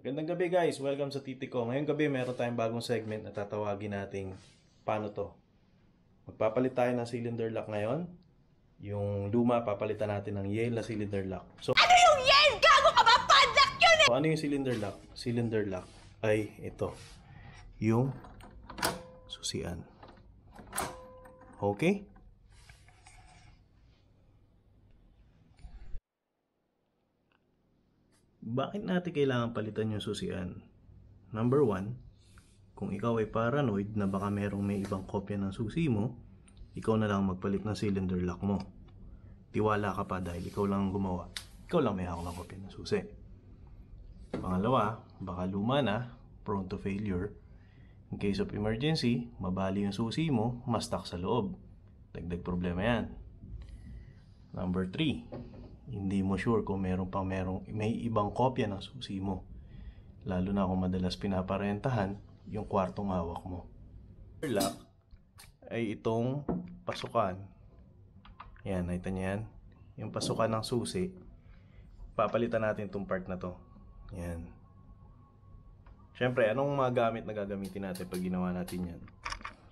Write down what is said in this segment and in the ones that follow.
Gandang gabi guys, welcome sa Titi ko. Ngayong gabi meron tayong bagong segment na tatawagin nating paano to. Magpapalit tayo ng cylinder lock ngayon. Yung luma, papalitan natin ng Yale na cylinder lock. So, Ano yung yen? Gago ka ba? Padlock yun eh! so ano yung cylinder lock? Cylinder lock ay ito. Yung susian. Okay? Bakit natin kailangan palitan yung susian? Number one, kung ikaw ay paranoid na baka merong may ibang kopya ng susi mo, ikaw na lang magpalit ng cylinder lock mo. Tiwala ka pa dahil ikaw lang ang gumawa. Ikaw lang may hawak ng kopya ng susi. Pangalawa, baka luma na, prone to failure. In case of emergency, mabali yung susi mo, mastak sa loob. Dagdag problema yan. Number 3, hindi mo sure kung meron pang merong may ibang kopya ng susi mo. Lalo na kung madalas pinaparentahan yung kwartong hawak mo. Lock ay itong pasukan. Yan, nakita niyo yan? Yung pasukan ng susi. Papalitan natin itong part na to. Yan. Siyempre, anong mga gamit na gagamitin natin pag ginawa natin yan?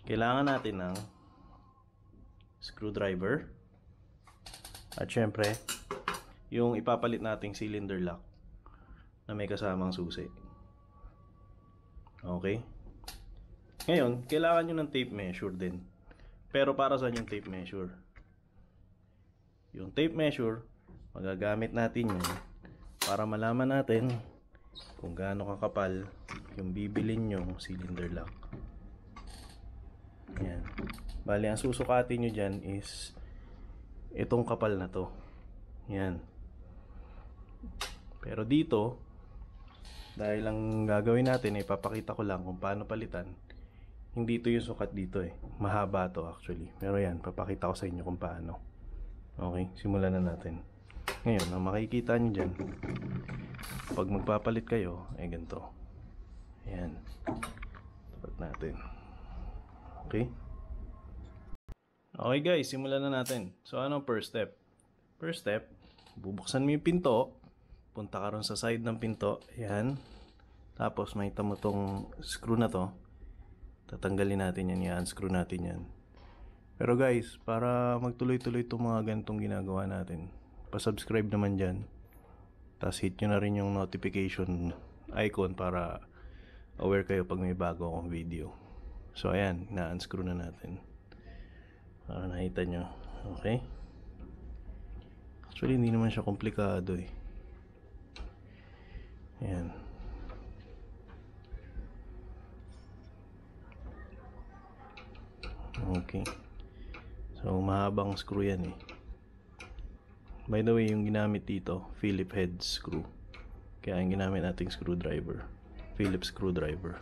Kailangan natin ng screwdriver. At syempre, yung ipapalit nating cylinder lock na may kasamang susi. Okay? Ngayon, kailangan nyo ng tape measure din. Pero para saan yung tape measure? Yung tape measure, magagamit natin yun para malaman natin kung gaano kakapal yung bibilin yung cylinder lock. Yan. Bali, ang susukatin nyo dyan is itong kapal na to. Yan. Pero dito, dahil ang gagawin natin ay papakita ko lang kung paano palitan. Hindi ito yung sukat dito eh. Mahaba to actually. Pero yan, papakita ko sa inyo kung paano. Okay, simulan na natin. Ngayon, ang makikita nyo dyan, pag magpapalit kayo, ay ganito. Ayan. Tapat natin. Okay? Okay guys, simulan na natin. So, anong first step? First step, bubuksan mo yung pinto. Punta ka sa side ng pinto. Ayan. Tapos, may tamo tong screw na to. Tatanggalin natin yan. I-unscrew natin yan. Pero guys, para magtuloy-tuloy itong mga ganitong ginagawa natin, pa-subscribe naman dyan. Tapos hit nyo na rin yung notification icon para aware kayo pag may bago akong video. So ayan, na-unscrew na natin. Para nakita nyo. Okay? Actually, hindi naman siya komplikado eh. Ayan. Okay. So, mahabang screw yan eh. By the way, yung ginamit dito, Philip head screw. Kaya yung ginamit nating screwdriver. Phillips screwdriver.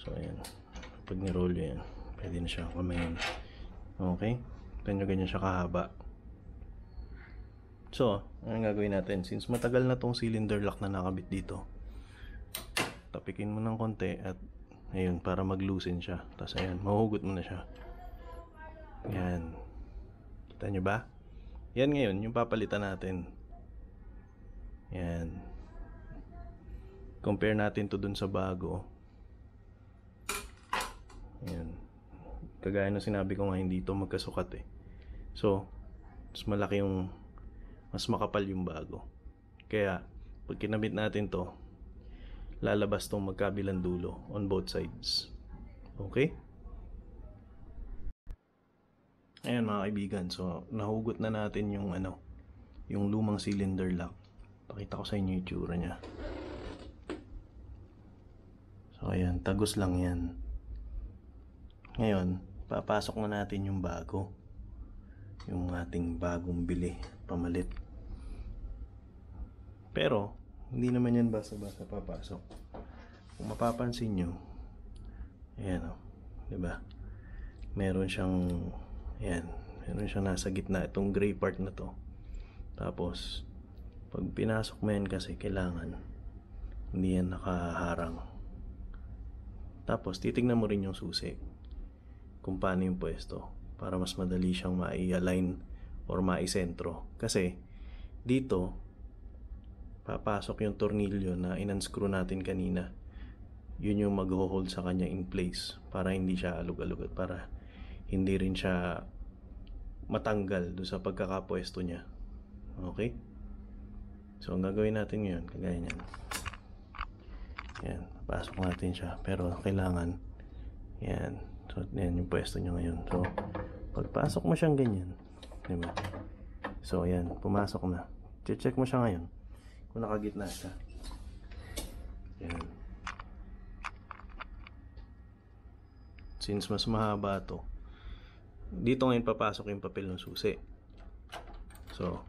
So, ayan. Pag ni-roll yan, pwede na siya kamayin. Okay? Tignan nyo ganyan siya kahaba. So, anong gagawin natin? Since matagal na tong cylinder lock na nakabit dito, tapikin mo ng konti at ayun, para mag-loosen siya. Tapos ayan, mahugot mo na siya. Yan. Kita nyo ba? Yan ngayon, yung papalitan natin. Yan. Compare natin to dun sa bago. Yan. Kagaya ng sinabi ko nga, hindi to magkasukat eh. So, mas malaki yung, mas makapal yung bago. Kaya, pag kinabit natin to, lalabas tong magkabilang dulo on both sides. Okay? Ayan mga kaibigan, so nahugot na natin yung ano, yung lumang cylinder lock. Pakita ko sa inyo yung itsura niya. So ayan, tagos lang yan. Ngayon, papasok na natin yung bago. Yung ating bagong bili, pamalit. Pero, hindi naman yan basta-basta papasok. Kung mapapansin nyo, ayan o, di ba? Meron siyang Ayan, meron siyang nasa gitna itong gray part na to. Tapos, pag pinasok mo yan kasi kailangan hindi yan nakaharang. Tapos, titignan mo rin yung susi kung paano yung pwesto para mas madali siyang mai-align or mai-sentro. Kasi, dito, papasok yung tornilyo na inanscrew natin kanina. Yun yung mag-hold sa kanya in place para hindi siya alug-alug at para hindi rin siya matanggal doon sa pagkakapwesto niya. Okay? So, ang gagawin natin ngayon, kagaya niyan. Yan, pasok natin siya. Pero kailangan, yan. So, yan yung pwesto niya ngayon. So, pagpasok mo siyang ganyan, di ba? So, ayan, pumasok na. Check mo siya ngayon kung nakagitna siya. Yan. Since mas mahaba to, dito ngayon papasok yung papel ng susi. So,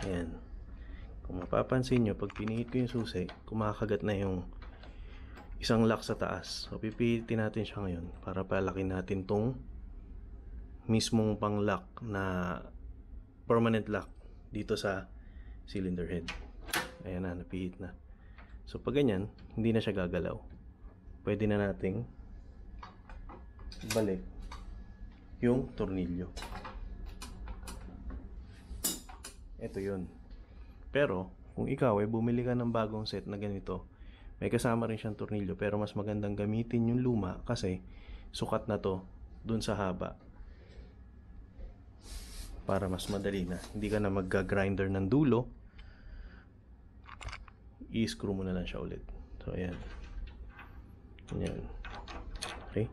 ayan. Kung mapapansin nyo, pag pinihit ko yung susi, kumakagat na yung isang lock sa taas. So, pipihitin natin siya ngayon para palakin natin tong mismong pang lock na permanent lock dito sa cylinder head. Ayan na, napihit na. So, pag ganyan, hindi na siya gagalaw. Pwede na nating balik yung tornilyo. Ito yun. Pero, kung ikaw ay bumili ka ng bagong set na ganito, may kasama rin siyang tornilyo pero mas magandang gamitin yung luma kasi sukat na to dun sa haba para mas madali na. Hindi ka na magga-grinder ng dulo. I-screw mo na lang siya ulit. So, ayan. Ayan. Okay?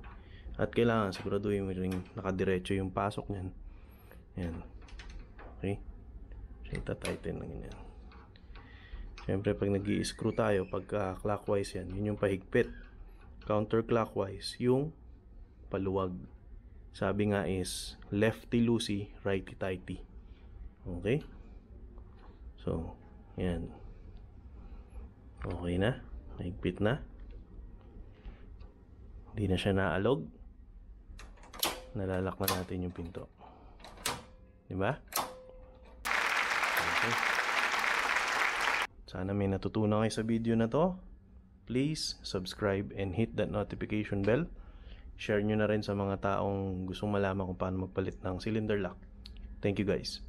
At kailangan siguraduhin mo rin nakadiretso yung pasok niyan. Ayan. Okay? So, itatighten lang yan. Siyempre, pag nag screw tayo, pagka clockwise yan, yun yung pahigpit. Counterclockwise, yung paluwag. Sabi nga is, lefty loosey, righty tighty. Okay? So, yan. Okay na? Mahigpit na? Hindi na siya naalog? Nalalak na natin yung pinto. Di ba? Okay. Sana may natutunan kayo sa video na to. Please subscribe and hit that notification bell. Share nyo na rin sa mga taong gustong malaman kung paano magpalit ng cylinder lock. Thank you guys.